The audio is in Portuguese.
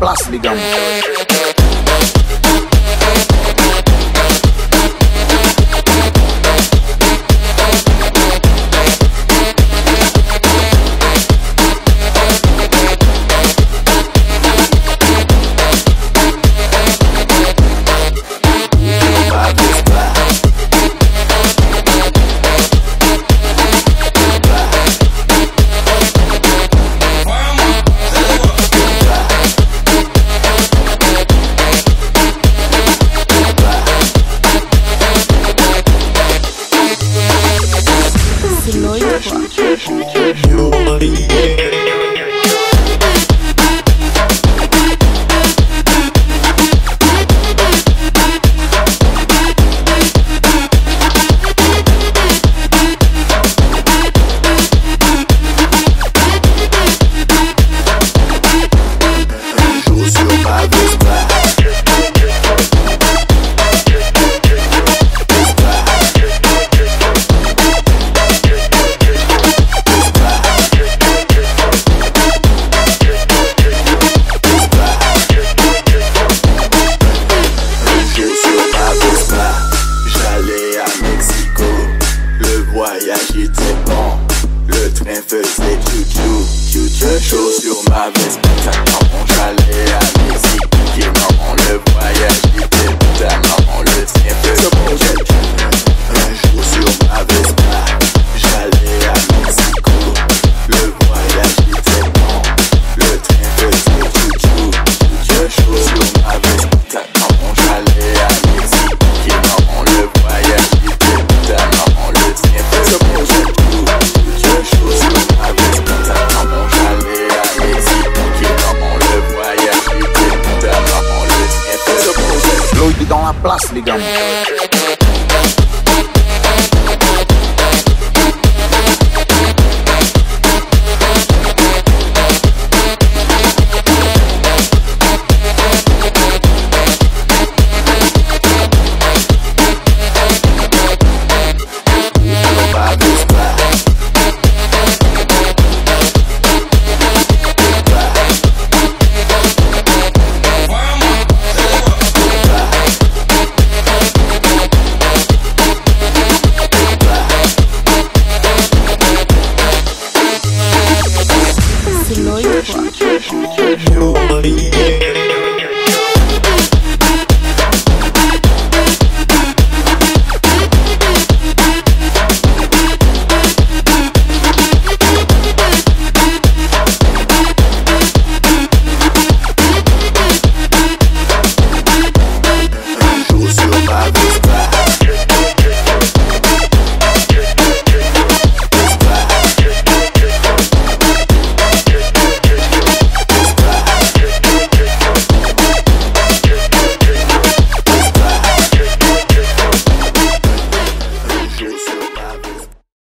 place, les I respect, better. Blast, ligamos. You're